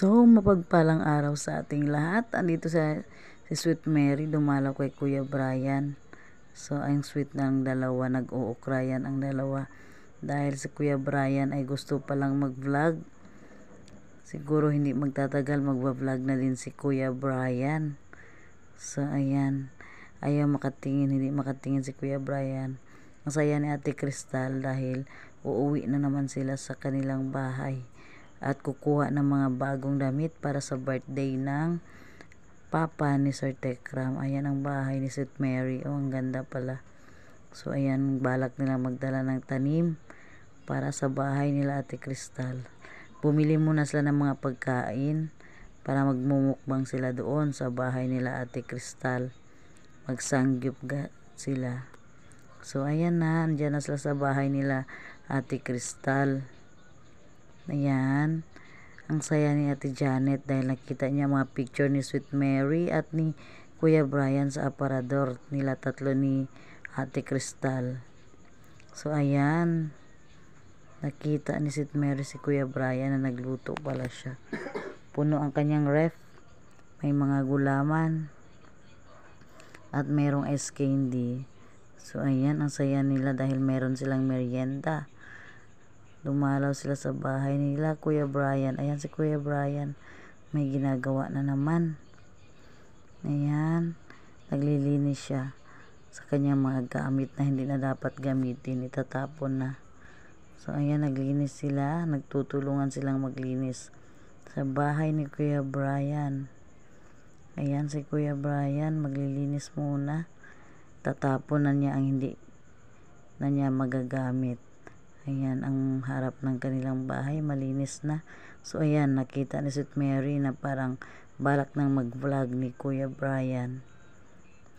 So, mapagpalang araw sa ating lahat. Andito sa si Sweet Mary, dumalaw kay Kuya Brian. So, ang sweet ng dalawa, nag-uukrayan ang dalawa. Dahil si Kuya Brian ay gusto palang mag-vlog. Siguro hindi magtatagal, mag-vlog na din si Kuya Brian. So, ayan. Ayaw makatingin, hindi makatingin si Kuya Brian. Ang saya ni Ate Crystal dahil uuwi na naman sila sa kanilang bahay at kukuha ng mga bagong damit para sa birthday ng papa ni Sir Tekram. Ayan ang bahay ni St. Mary. Oh, ang ganda pala. So, ayan, balak nila magdala ng tanim para sa bahay nila Ate Crystal. Bumili muna sila ng mga pagkain para magmumukbang sila doon sa bahay nila Ate Crystal. Magsangyup sila. So, ayan na. Andiyan na sila sa bahay nila Ate Crystal. Ayan. Ang saya ni Ate Janet dahil nakita niya mga picture ni Sweet Mary at ni Kuya Brian sa aparador nila tatlo ni Ate Crystal. So ayan. Nakita ni Sweet Mary si Kuya Brian na nagluto pala siya. Puno ang kanyang ref. May mga gulaman. At merong ice candy. So ayan ang saya nila dahil meron silang merienda. Dumalaw sila sa bahay nila, Kuya Brian. Ayan si Kuya Brian. May ginagawa na naman. Ayan. Naglilinis siya sa kanyang mga gamit na hindi na dapat gamitin. Itatapon na. So, ayan, naglinis sila. Nagtutulungan silang maglinis sa bahay ni Kuya Brian. Ayan, si Kuya Brian, maglilinis muna. Tatapon na niya ang hindi na niya magagamit. Ayan, ang harap ng kanilang bahay, malinis na. So, ayan, nakita ni Sweet Mary na parang balak nang mag-vlog ni Kuya Brian.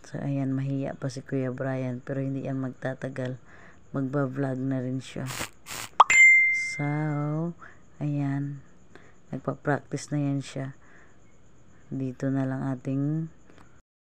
So, ayan, mahiya pa si Kuya Brian, pero hindi yan magtatagal. Magba-vlog na rin siya. So, ayan, nagpa-practice na yan siya. Dito na lang ating